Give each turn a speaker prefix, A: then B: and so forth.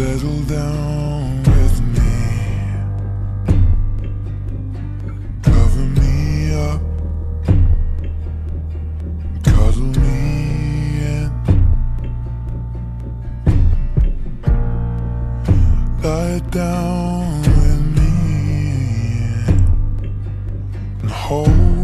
A: settle down with me. Cover me up. Cuddle me in. Lie down with me. And hold